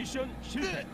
미션 실패.